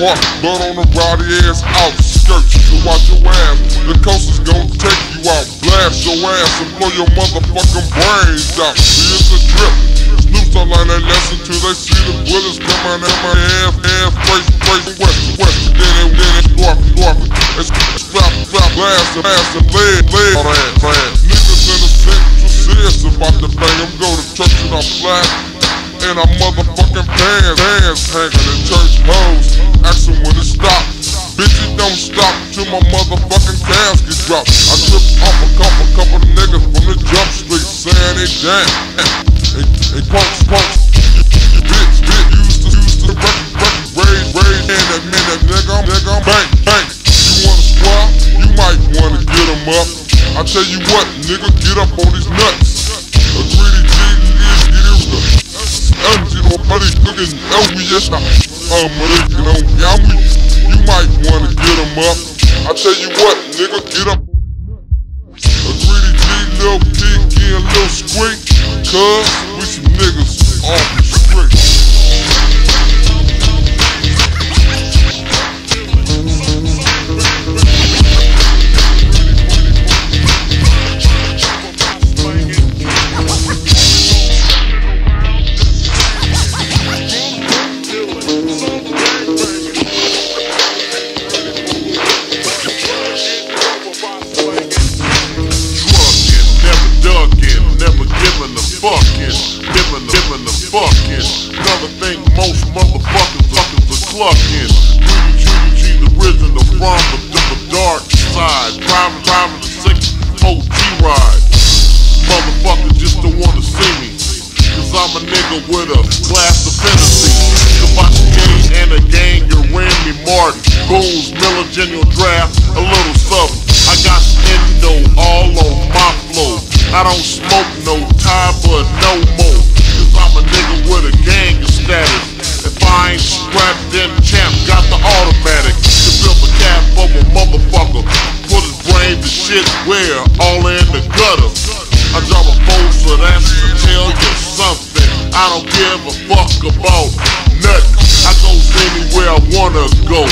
the heart, blood on the rowdy ass outskirts. So watch your ass, the coast is gonna take you out, blast your ass and blow your motherfucking brains out. It's a drip. Snoop don't that lesson till they see the bullets coming out my ass, ass, break, break, west, west. Then it, then it, north, north. It's, flap, flap, blast, blast, and lead, lead. All that, man. Niggas in the central serious about the bang. I'm go to church and I'm flat. And I'm motherfucking pants, pants hanging till my motherfucking casket drop. I trip off a couple, couple niggas from the jump street saying they damn. Hey, hey, punks, punks. Bitch, bitch, used to, used to wreck, wreck, raise, raise, in that minute, nigga, I'm, nigga, I'm bank, bank. You wanna squat? You might wanna get 'em up. I tell you what, nigga, get up on these nuts. A greedy G is, is the empty no buddy cooking LBS. Um, you know, yeah, I'm weak. You might wanna get 'em up. I tell you what, nigga, get up. A greedy G, Lil Kiki, and Lil Squeak. Cuz, nigga with a glass of Hennessy. Hibachi gang and a gang, you're Randy Martin. Goons, Miller General Draft, a little something. I got endo all on my flow. I don't smoke no tie, but no more. Cause I'm a nigga with a gang status. If I ain't strapped, then champ got the automatic. To build a cap for a motherfucker. Put his brain to shit where? All in the gutter. I drop a phone so that's to tell you something. I don't give a fuck about nothing. I goes anywhere I wanna go.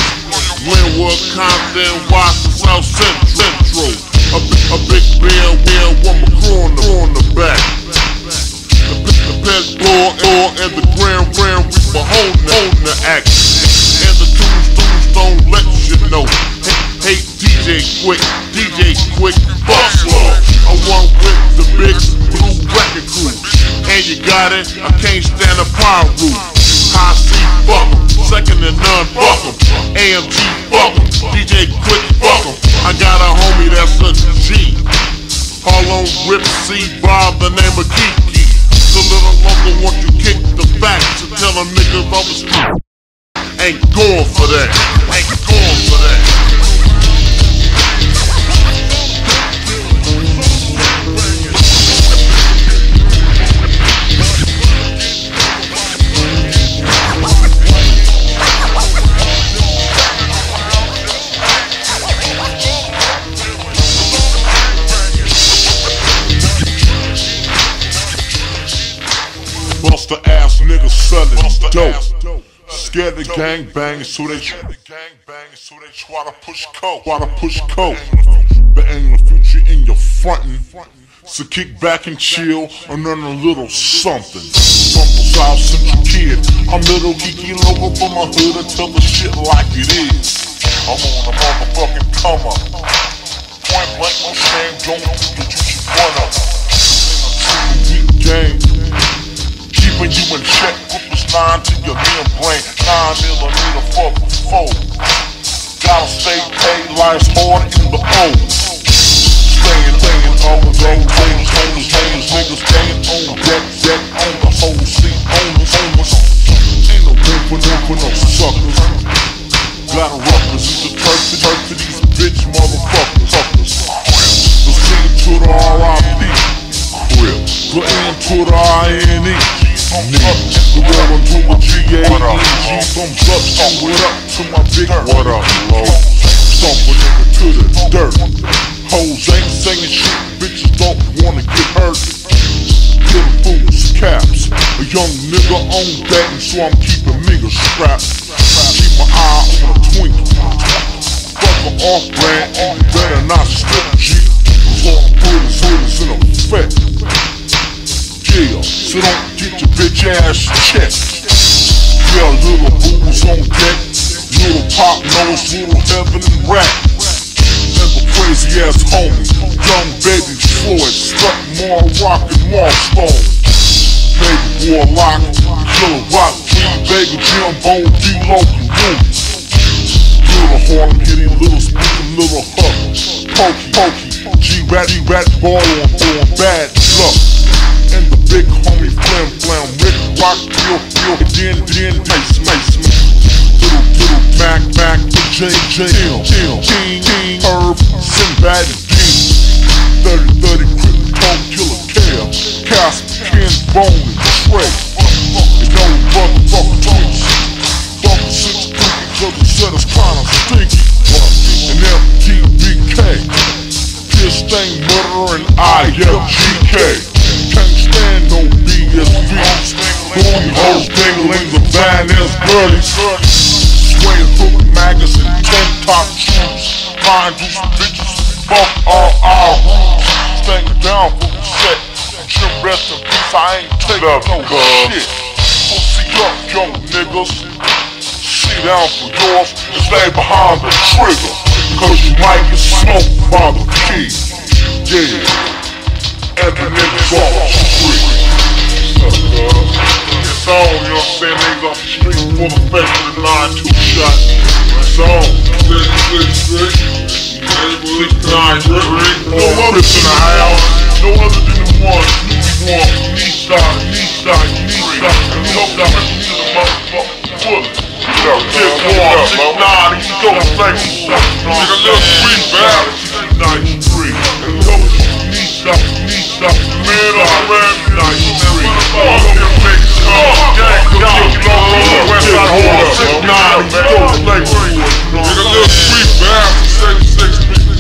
Lynwood, Compton, Washington, South Central. A, a big bear with my crew on the, on the back. The, the pet floor, floor and the grand we for holding, holding the act. And the tombstones don't let you know. Hey, hey DJ Quik, it, I can't stand a power root. Hi-C, fuck 'em. Second II None, fuck 'em. AMG, fuck 'em. DJ Quik, fuck 'em. I got a homie that's a G. Harlem Rip C Bob, the name of Kiki. The little local want you kick the back to tell a nigga about the street. Ain't going for that. Ain't going for that. Niggas selling dope. Scared the gang bang, so they try to gang bang, so they try to push coke. Try to push coke. But ain't the future in your frontin'. So kick back and chill and earn a little something. The South Central kid, I'm little geeky local from my hood and tell the shit like it is. I'm on a motherfucking come up. Point blank, no shame, don't do that you should run up. In a two-week game keeping you in check. Ruthless nine to your membrane, nine millimeter fuck four. Gotta stay paid, life's hard in the O. Staying, staying on the road, haters, haters, haters, niggas staying on deck, deck, on the whole seat, room for no, for no suckers. What up to my big What up, low? Stomp a nigga to the dirt Hoes ain't singing shit, bitches don't wanna get hurt Little fools, caps A young nigga on that, and so I'm keeping niggas strapped Keep my eye on a twinkle. Fuck an off brand, and you better not slip G. All bullets, bullets in effect. Yeah, so don't get your bitch ass checked. Yeah, little booze on deck, little pop nose, little and rap. The crazy ass homie, young baby Floyd, stuck more rock and more stone. Baby Warlock, killer rock, clean baby Jim Bone, D-Lo, and Rudy. Little Harlem, hitty, little speaking, little huck. Pokey, pokey, G-Rat, G-Rat, ball on, on bad luck. And the big homie Flam Flam, Rick Rock, Bill, Bill, then, then, Mace, Mace, Little, Mac, Mac, J, J, Tim, Tim, King, King, Herb, Sinbad, and Dean. 30, 30, Crip, Tom, Killer, Cam, Casper, Ken, Bone, and Trey. And no motherfucker twins. Fucking six cookie, cause the set is kinda stinky. And MTBK. This thing murder and IFGK. Can't stand no BSVs. Booty hoes dingling, the van is dirty. Top shoes. Mind these bitches, fuck all our rules. Staying down for the set. Jim rest in peace, I ain't taking no shit. Pussy up, young niggas. Sit down for yours and stay behind the trigger. Nine, three. No other in the house. No other than the one. You want knee shot, knee shot, knee shot, knee shot. You the motherfucking bullet. Six one, six nine, you go like Nigga, bad. Nine three. And go knee shot, knee shot. Man the ram, nine three. Fuck them niggas, come. Gang, know, west side, hold up. Six nine, you go like Nigga, little street bad.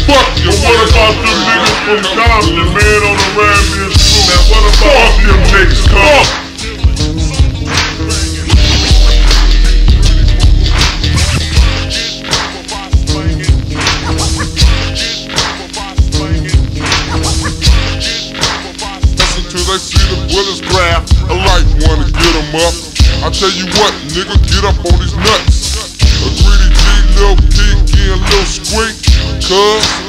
Fuck you. What about them niggas from Compton, man on the ram is true. Man, what about them niggas, come? They see the bullets grab a light one to get them up. I tell you what, nigga, get up on these nuts. A greedy G, lil Kiki, and lil Squeak. Cuz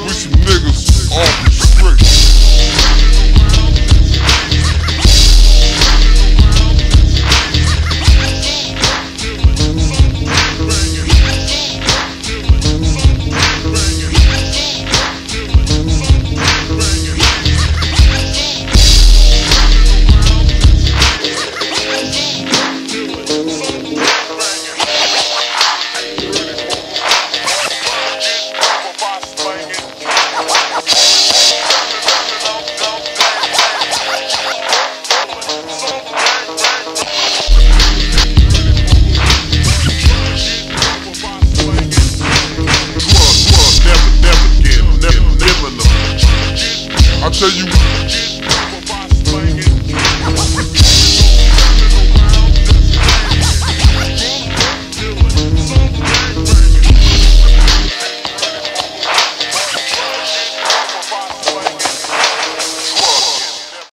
I tell you